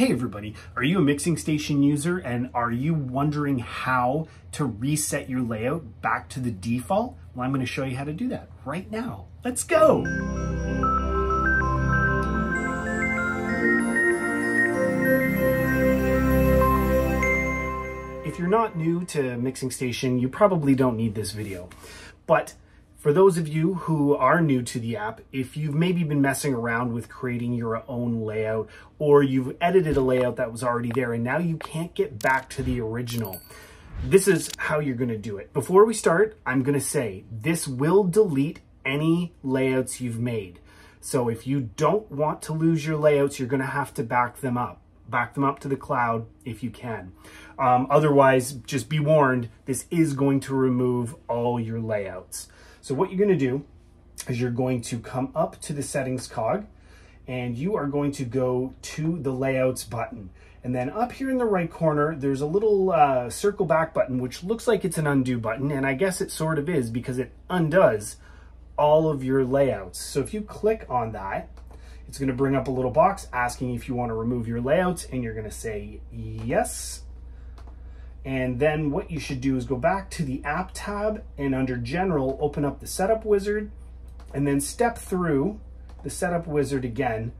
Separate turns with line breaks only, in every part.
Hey everybody, are you a mixing station user and are you wondering how to reset your layout back to the default? Well, I'm going to show you how to do that right now. Let's go! If you're not new to Mixing Station, you probably don't need this video, but for those of you who are new to the app, if you've maybe been messing around with creating your own layout or you've edited a layout that was already there and now you can't get back to the original, this is how you're gonna do it. Before we start, I'm gonna say this will delete any layouts you've made. So if you don't want to lose your layouts, you're gonna have to back them up. Back them up to the cloud if you can. Um, otherwise, just be warned, this is going to remove all your layouts. So what you're going to do is you're going to come up to the settings cog and you are going to go to the layouts button. And then up here in the right corner, there's a little uh, circle back button, which looks like it's an undo button. And I guess it sort of is because it undoes all of your layouts. So if you click on that, it's gonna bring up a little box asking if you wanna remove your layouts and you're gonna say yes. And then what you should do is go back to the app tab and under general, open up the setup wizard and then step through the setup wizard again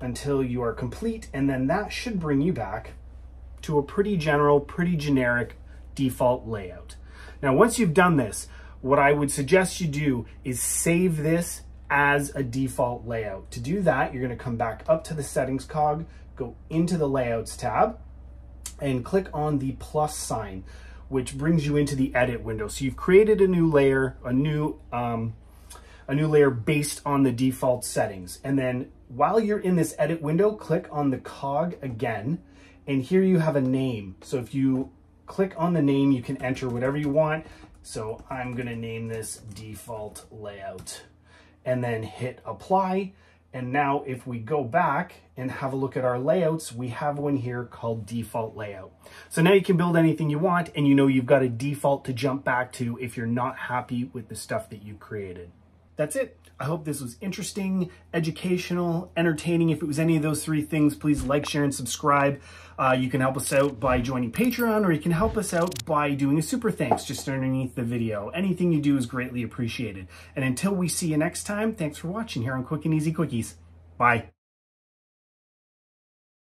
until you are complete. And then that should bring you back to a pretty general, pretty generic default layout. Now, once you've done this, what I would suggest you do is save this as a default layout. To do that, you're gonna come back up to the settings cog, go into the layouts tab, and click on the plus sign, which brings you into the edit window. So you've created a new layer, a new, um, a new layer based on the default settings. And then while you're in this edit window, click on the cog again, and here you have a name. So if you click on the name, you can enter whatever you want. So I'm gonna name this default layout and then hit apply. And now if we go back and have a look at our layouts, we have one here called default layout. So now you can build anything you want and you know you've got a default to jump back to if you're not happy with the stuff that you created. That's it. I hope this was interesting, educational, entertaining. If it was any of those three things, please like, share, and subscribe. Uh, you can help us out by joining Patreon, or you can help us out by doing a super thanks just underneath the video. Anything you do is greatly appreciated. And until we see you next time, thanks for watching here on Quick and Easy Quickies. Bye.